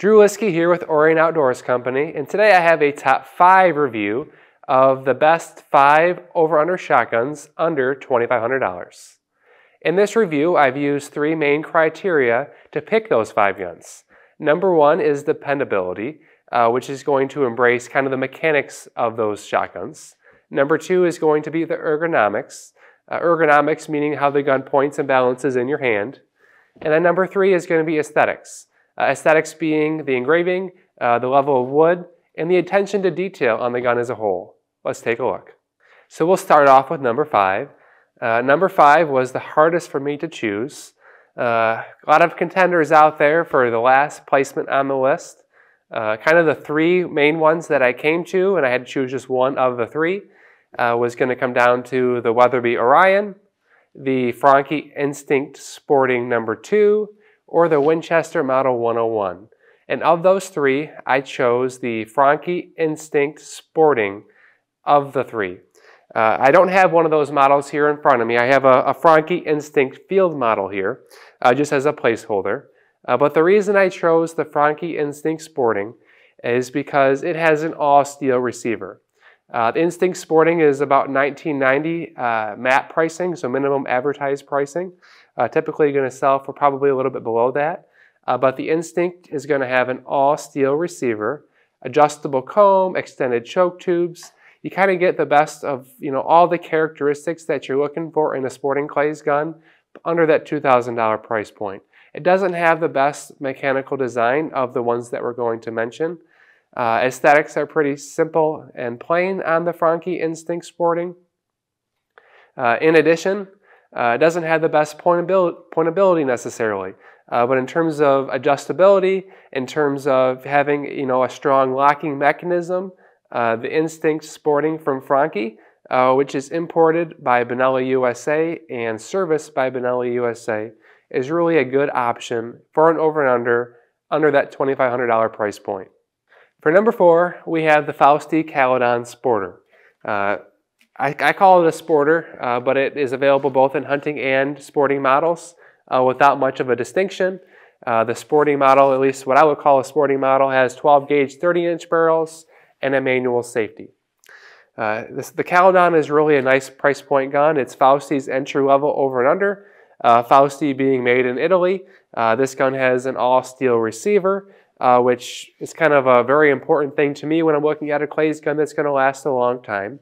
Drew Liskey here with Orion Outdoors Company, and today I have a top five review of the best five over-under shotguns under $2,500. In this review, I've used three main criteria to pick those five guns. Number one is dependability, uh, which is going to embrace kind of the mechanics of those shotguns. Number two is going to be the ergonomics, uh, ergonomics meaning how the gun points and balances in your hand. And then number three is going to be aesthetics, aesthetics being the engraving, uh, the level of wood, and the attention to detail on the gun as a whole. Let's take a look. So we'll start off with number five. Uh, number five was the hardest for me to choose. Uh, a lot of contenders out there for the last placement on the list. Uh, kind of the three main ones that I came to, and I had to choose just one of the three, uh, was going to come down to the Weatherby Orion, the Franchi Instinct Sporting number two, or the Winchester Model 101. And of those three, I chose the Franchi Instinct Sporting of the three. Uh, I don't have one of those models here in front of me. I have a, a Franchi Instinct Field model here, uh, just as a placeholder. Uh, but the reason I chose the Franchi Instinct Sporting is because it has an all-steel receiver. Uh, the Instinct Sporting is about 1990 uh, MAP pricing, so minimum advertised pricing. Uh, typically going to sell for probably a little bit below that. Uh, but the Instinct is going to have an all-steel receiver, adjustable comb, extended choke tubes. You kind of get the best of you know all the characteristics that you're looking for in a sporting clays gun under that $2,000 price point. It doesn't have the best mechanical design of the ones that we're going to mention. Uh, aesthetics are pretty simple and plain on the Franchi Instinct Sporting. Uh, in addition, uh, it doesn't have the best pointability, necessarily, uh, but in terms of adjustability, in terms of having you know a strong locking mechanism, uh, the Instinct Sporting from Franchi, uh, which is imported by Benelli USA and serviced by Benelli USA, is really a good option for an over and under under that $2,500 price point. For number four, we have the Fausti Caledon Sporter. I, I, call it a sporter, uh, but it is available both in hunting and sporting models uh, without much of a distinction. Uh, the sporting model, at least what I would call a sporting model, has 12 gauge 30 inch barrels and a manual safety. Uh, this, the Caledon is really a nice price point gun. It's Fausti's entry level over and under. Uh, Fausti being made in Italy. this gun has an all steel receiver uh, which is kind of a very important thing to me when I'm looking at a clays gun that's going to last a long time.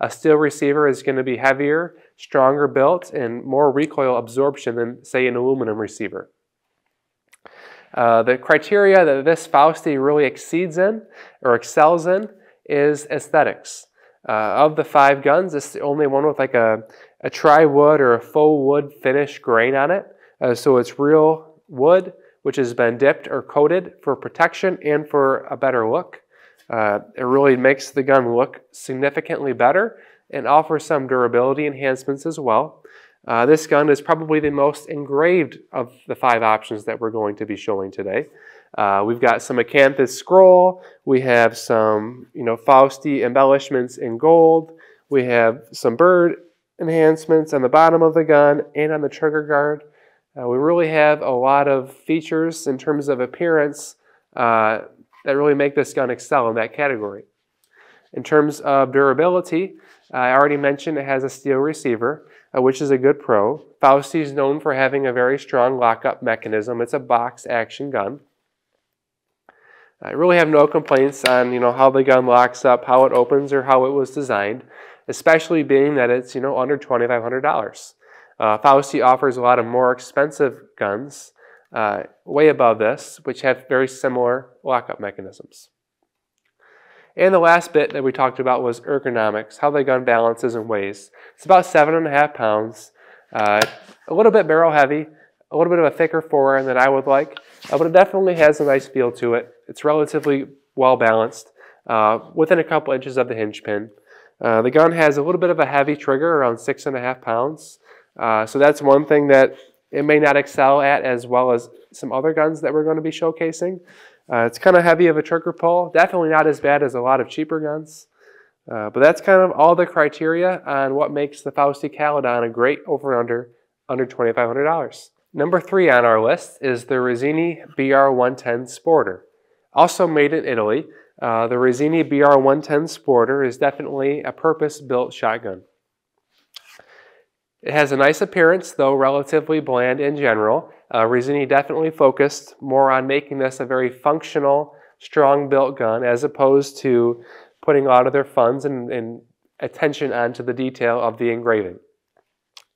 A steel receiver is going to be heavier, stronger built, and more recoil absorption than, say, an aluminum receiver. Uh, the criteria that this Fausti really exceeds in, or excels in, is aesthetics. Uh, of the five guns, it's the only one with like a, a tri-wood or a faux wood finish grain on it. Uh, so it's real wood which has been dipped or coated for protection and for a better look. Uh, it really makes the gun look significantly better and offers some durability enhancements as well. Uh, this gun is probably the most engraved of the five options that we're going to be showing today. Uh, we've got some acanthus scroll. We have some, you know, Fausti embellishments in gold. We have some bird enhancements on the bottom of the gun and on the trigger guard. Uh, we really have a lot of features in terms of appearance uh, that really make this gun excel in that category. In terms of durability, I already mentioned it has a steel receiver, uh, which is a good pro. Fausti is known for having a very strong lockup mechanism. It's a box action gun. I really have no complaints on you know how the gun locks up, how it opens, or how it was designed, especially being that it's you know under $2,500. Uh, Fausti offers a lot of more expensive guns, uh, way above this, which have very similar lockup mechanisms. And the last bit that we talked about was ergonomics, how the gun balances and weighs. It's about seven and a half pounds, uh, a little bit barrel heavy, a little bit of a thicker forend than I would like, uh, but it definitely has a nice feel to it. It's relatively well balanced, uh, within a couple inches of the hinge pin. Uh, the gun has a little bit of a heavy trigger, around six and a half pounds. Uh, so that's one thing that it may not excel at as well as some other guns that we're going to be showcasing. Uh, it's kind of heavy of a trigger pull. Definitely not as bad as a lot of cheaper guns. Uh, but that's kind of all the criteria on what makes the Fausti Caledon a great over and under under $2,500. Number three on our list is the Rizzini BR110 Sporter. Also made in Italy, uh, the Rizzini BR110 Sporter is definitely a purpose-built shotgun. It has a nice appearance, though relatively bland in general. Uh, Rizzini definitely focused more on making this a very functional, strong-built gun as opposed to putting a lot of their funds and, and attention onto the detail of the engraving.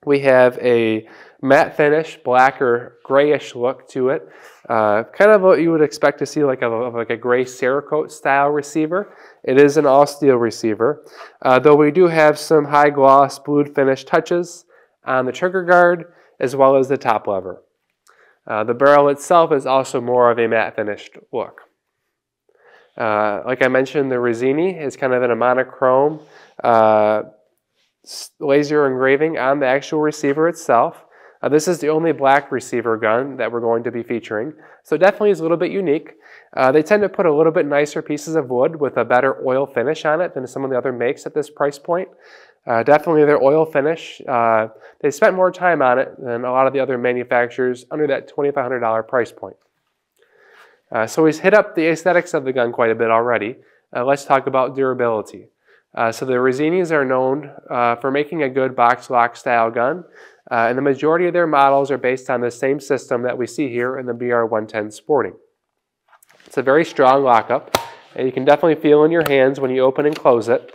We have a matte finish, black or grayish look to it. Uh, kind of what you would expect to see like a, like a gray Cerakote style receiver. It is an all steel receiver, uh, though we do have some high gloss blued finish touches on the trigger guard as well as the top lever. Uh, the barrel itself is also more of a matte finished look. Uh, like I mentioned, the Rizzini is kind of in a monochrome uh, laser engraving on the actual receiver itself. Uh, this is the only black receiver gun that we're going to be featuring, so definitely is a little bit unique. Uh, they tend to put a little bit nicer pieces of wood with a better oil finish on it than some of the other makes at this price point. Uh, definitely their oil finish. Uh, they spent more time on it than a lot of the other manufacturers under that $2,500 price point. Uh, so he's hit up the aesthetics of the gun quite a bit already. Uh, let's talk about durability. Uh, so the Rizzinis are known uh, for making a good box lock style gun, and the majority of their models are based on the same system that we see here in the BR110 Sporting. It's a very strong lockup, and you can definitely feel in your hands when you open and close it.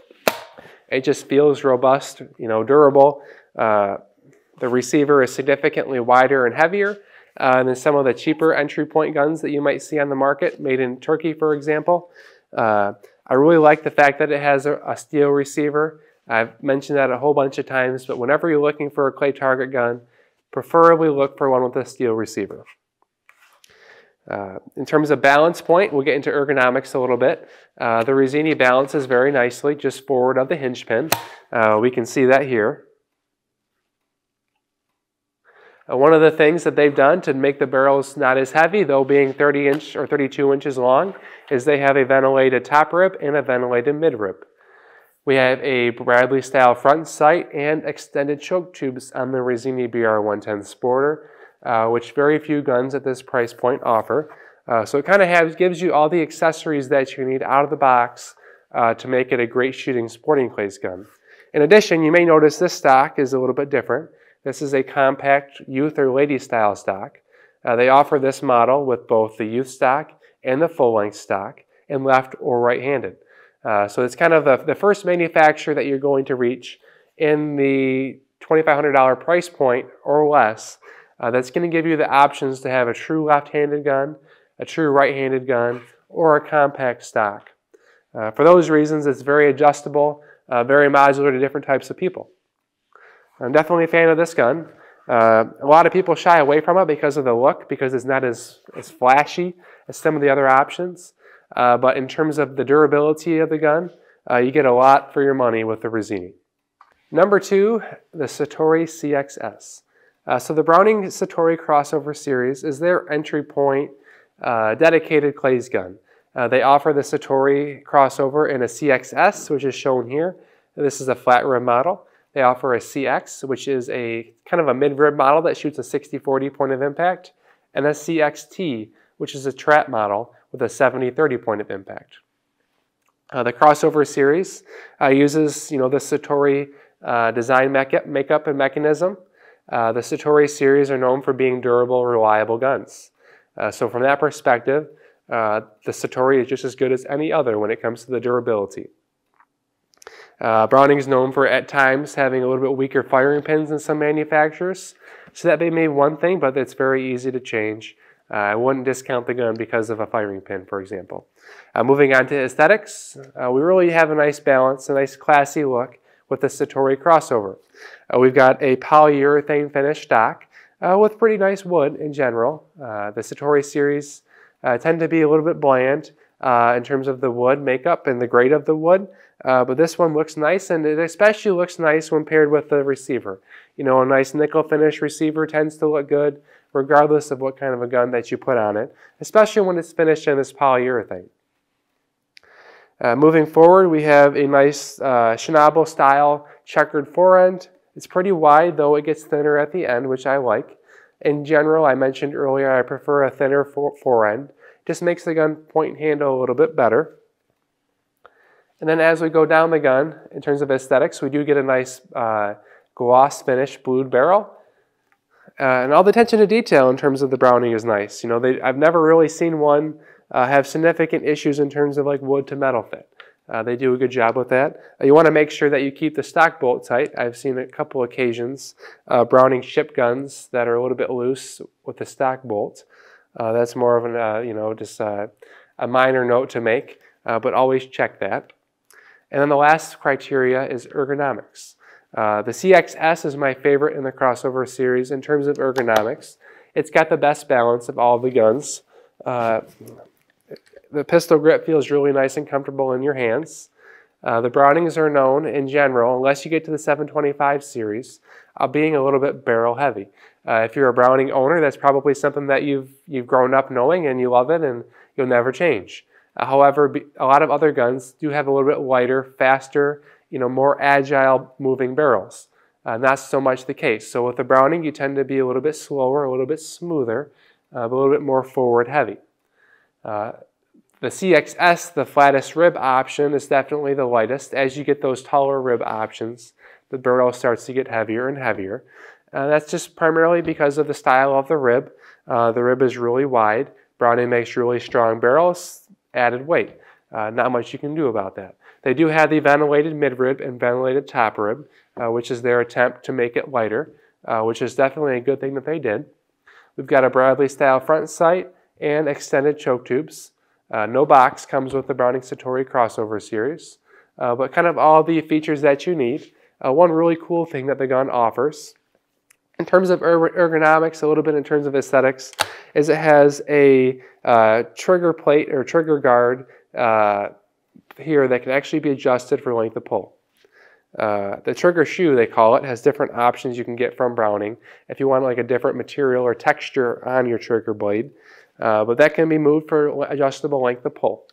It just feels robust, you know, durable. Uh, the receiver is significantly wider and heavier uh, than some of the cheaper entry point guns that you might see on the market, made in Turkey, for example. Uh, I really like the fact that it has a, a, steel receiver. I've mentioned that a whole bunch of times, but whenever you're looking for a clay target gun, preferably look for one with a steel receiver. Uh, in terms of balance point, we'll get into ergonomics a little bit. Uh, the Rizzini balances very nicely just forward of the hinge pin. Uh, we can see that here. Uh, one of the things that they've done to make the barrels not as heavy, though being 30 inch or 32 inches long, is they have a ventilated top rib and a ventilated mid rib. We have a Bradley style front sight and extended choke tubes on the Rizzini BR110 Sporter, uh, which very few guns at this price point offer. Uh, so it kind of gives you all the accessories that you need out of the box uh, to make it a great shooting sporting clays gun. In addition, you may notice this stock is a little bit different. This is a compact youth or lady style stock. Uh, they offer this model with both the youth stock and the full length stock and left or right handed. Uh, so it's kind of the, the first manufacturer that you're going to reach in the $2,500 price point or less uh, that's going to give you the options to have a true left-handed gun, a true right-handed gun, or a compact stock. Uh, for those reasons, it's very adjustable, uh, very modular to different types of people. I'm definitely a fan of this gun. Uh, a lot of people shy away from it because of the look, because it's not as, as flashy as some of the other options. Uh, but in terms of the durability of the gun, uh, you get a lot for your money with the Rizzini. Number two, the Citori CXS. Uh, so the Browning Citori crossover series is their entry point uh, dedicated clays gun. Uh, they offer the Citori crossover in a CXS, which is shown here. This is a flat rim model. They offer a CX, which is a kind of a mid-rib model that shoots a 60-40 point of impact, and a CXT, which is a trap model with a 70-30 point of impact. Uh, the crossover series uh, uses, you know, the Citori uh, design makeup and mechanism. Uh, the Citori series are known for being durable, reliable guns. Uh, so from that perspective, uh, the Citori is just as good as any other when it comes to the durability. Uh, Browning is known for at times having a little bit weaker firing pins than some manufacturers. So that may be one thing, but it's very easy to change. Uh, I wouldn't discount the gun because of a firing pin, for example. Moving on to aesthetics, we really have a nice balance, a nice classy look with the Citori crossover. Uh, we've got a polyurethane finish stock uh, with pretty nice wood in general. the Citori series tend to be a little bit bland in terms of the wood makeup and the grade of the wood. Uh, but this one looks nice, and it especially looks nice when paired with the receiver. You know, a nice nickel finish receiver tends to look good regardless of what kind of a gun that you put on it, especially when it's finished in this polyurethane. Uh, moving forward, we have a nice uh, Schnabel style checkered forend. It's pretty wide, though it gets thinner at the end, which I like. In general, I mentioned earlier, I prefer a thinner forend Just makes the gun point and handle a little bit better. And then as we go down the gun, in terms of aesthetics, we do get a nice uh, gloss finish blued barrel. Uh, and all the attention to detail in terms of the Browning is nice. You know, they, I've never really seen one uh, have significant issues in terms of like wood to metal fit. Uh, they do a good job with that. Uh, you want to make sure that you keep the stock bolt tight. I've seen a couple occasions uh, Browning ship guns that are a little bit loose with the stock bolt. Uh, that's more of an, you know, just a minor note to make, but always check that. And then the last criteria is ergonomics. Uh, the CXS is my favorite in the crossover series in terms of ergonomics. It's got the best balance of all the guns. Uh, the pistol grip feels really nice and comfortable in your hands. Uh, the Brownings are known in general, unless you get to the 725 series, uh, being a little bit barrel heavy. Uh, if you're a Browning owner, that's probably something that you've, you've grown up knowing and you love it and you'll never change. Uh, however, a lot of other guns do have a little bit lighter, faster, you know, more agile moving barrels. Uh, not so much the case. So with the Browning, you tend to be a little bit slower, a little bit smoother, uh, a little bit more forward heavy. The CXS, the flattest rib option, is definitely the lightest. As you get those taller rib options, the barrel starts to get heavier and heavier. Uh, that's just primarily because of the style of the rib. Uh, the rib is really wide. Browning makes really strong barrels, added weight. Uh, not much you can do about that. They do have the ventilated midrib and ventilated top rib, uh, which is their attempt to make it lighter, uh, which is definitely a good thing that they did. We've got a Bradley style front sight and extended choke tubes. Uh, no box comes with the Browning Citori crossover series, uh, but kind of all the features that you need. Uh, one really cool thing that the gun offers, in terms of ergonomics, a little bit in terms of aesthetics, is it has a uh, trigger plate or trigger guard uh, here that can actually be adjusted for length of pull. Uh, the trigger shoe, they call it, has different options you can get from Browning if you want like a different material or texture on your trigger blade. Uh, but that can be moved for adjustable length of pull.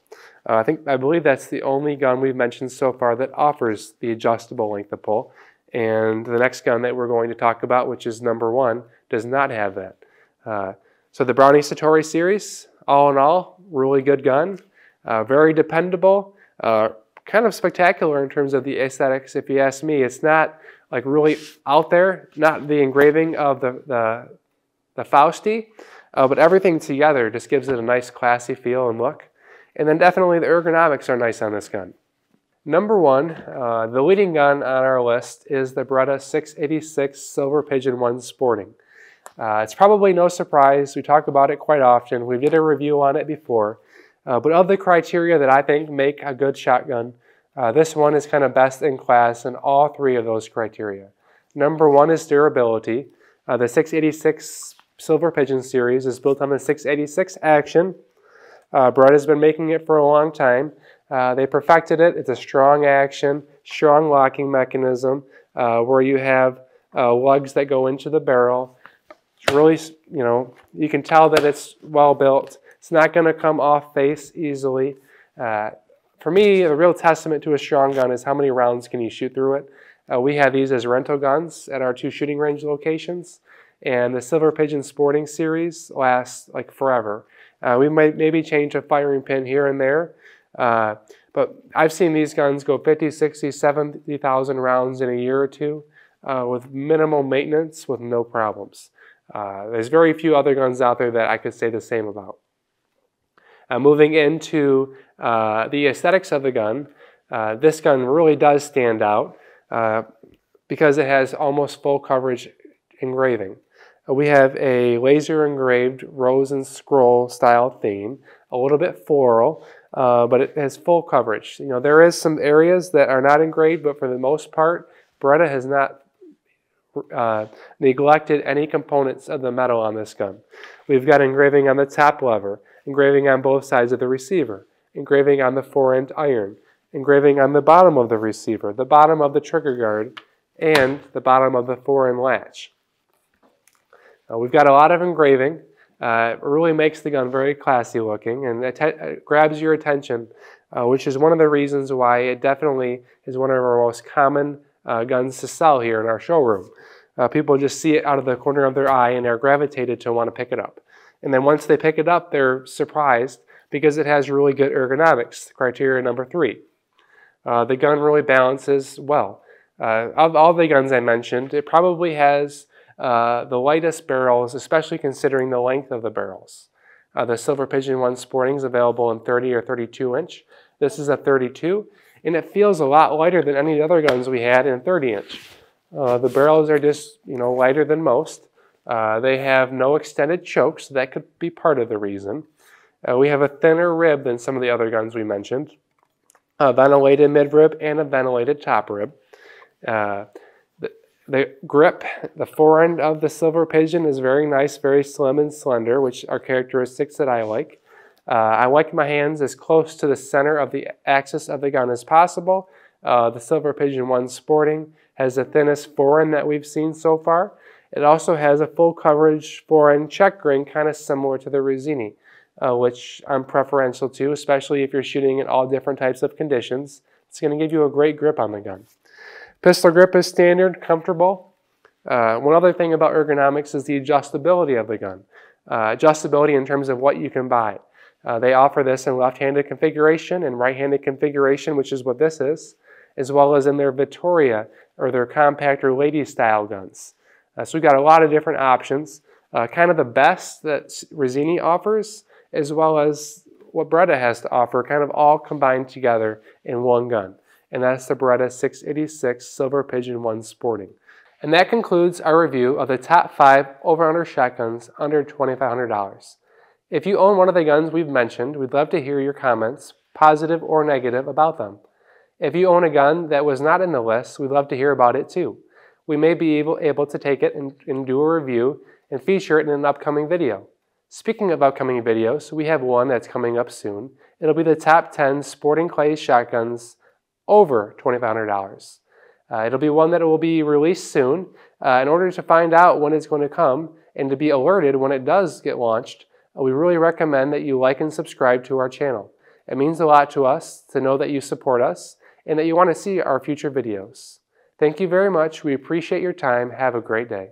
Uh, I think I believe that's the only gun we've mentioned so far that offers the adjustable length of pull. And the next gun that we're going to talk about, which is number one, does not have that. Uh, so the Browning Citori series, all in all, really good gun, uh, very dependable, uh, kind of spectacular in terms of the aesthetics. If you ask me, it's not like really out there, not the engraving of the the, the Fausti, uh, but everything together just gives it a nice classy feel and look. And then definitely the ergonomics are nice on this gun. Number one, uh, the leading gun on our list is the Beretta 686 Silver Pigeon 1 Sporting. Uh, it's probably no surprise. We talk about it quite often. We did a review on it before. Uh, but of the criteria that I think make a good shotgun, uh, this one is kind of best in class in all three of those criteria. Number one is durability. Uh, the 686 Silver Pigeon series is built on the 686 Action. Uh, Beretta has been making it for a long time. Uh, they perfected it. It's a strong action, strong locking mechanism uh, where you have uh, lugs that go into the barrel. It's really, you know, you can tell that it's well built. It's not going to come off face easily. Uh, for me, the real testament to a strong gun is how many rounds can you shoot through it. Uh, we have these as rental guns at our two shooting range locations. And the Silver Pigeon Sporting Series lasts like forever. Uh, we might maybe change a firing pin here and there, uh, but I've seen these guns go 50, 60, 70,000 rounds in a year or two uh, with minimal maintenance with no problems. Uh, there's very few other guns out there that I could say the same about. Uh, moving into uh, the aesthetics of the gun, this gun really does stand out because it has almost full coverage engraving. Uh, we have a laser engraved rose and scroll style theme, a little bit floral, uh, but it has full coverage. You know, there is some areas that are not engraved, but for the most part, Beretta has not uh, neglected any components of the metal on this gun. We've got engraving on the top lever, engraving on both sides of the receiver, engraving on the fore-end iron, engraving on the bottom of the receiver, the bottom of the trigger guard, and the bottom of the fore-end latch. Uh, we've got a lot of engraving. Uh, it really makes the gun very classy looking and it, it grabs your attention, uh, which is one of the reasons why it definitely is one of our most common uh, guns to sell here in our showroom. Uh, people just see it out of the corner of their eye and they're gravitated to want to pick it up. And then once they pick it up, they're surprised because it has really good ergonomics, criteria number three. Uh, the gun really balances well. Uh, of all the guns I mentioned, it probably has uh, the lightest barrels, especially considering the length of the barrels. Uh, the Silver Pigeon 1 Sporting is available in 30 or 32 inch. This is a 32, and it feels a lot lighter than any other guns we had in 30 inch. Uh, the barrels are just, you know, lighter than most. Uh, they have no extended chokes, so that could be part of the reason. Uh, we have a thinner rib than some of the other guns we mentioned, a ventilated midrib and a ventilated top rib. The, grip, the forend of the Silver Pigeon is very nice, very slim and slender, which are characteristics that I like. Uh, I like my hands as close to the center of the axis of the gun as possible. Uh, the Silver Pigeon 1 Sporting has the thinnest forend that we've seen so far. It also has a full coverage forend checkering, kind of similar to the Rizzini uh, which I'm preferential to, especially if you're shooting in all different types of conditions. It's going to give you a great grip on the gun. Pistol grip is standard, comfortable. Uh, one other thing about ergonomics is the adjustability of the gun. Uh, adjustability in terms of what you can buy. Uh, they offer this in left-handed configuration and right-handed configuration, which is what this is, as well as in their Vittoria or their compact or lady style guns. Uh, so we've got a lot of different options. Uh, kind of the best that Rizzini offers as well as what Beretta has to offer, kind of all combined together in one gun. And that's the Beretta 686 Silver Pigeon 1 Sporting. And that concludes our review of the top five over-under shotguns under $2,500. If you own one of the guns we've mentioned, we'd love to hear your comments, positive or negative, about them. If you own a gun that was not in the list, we'd love to hear about it too. We may be able, able to take it and, and do a review and feature it in an upcoming video. Speaking of upcoming videos, we have one that's coming up soon. It'll be the top 10 sporting clay shotguns over $2,500. Uh, it'll be one that will be released soon. Uh, in order to find out when it's going to come and to be alerted when it does get launched, uh, we really recommend that you like and subscribe to our channel. It means a lot to us to know that you support us and that you want to see our future videos. Thank you very much. We appreciate your time. Have a great day.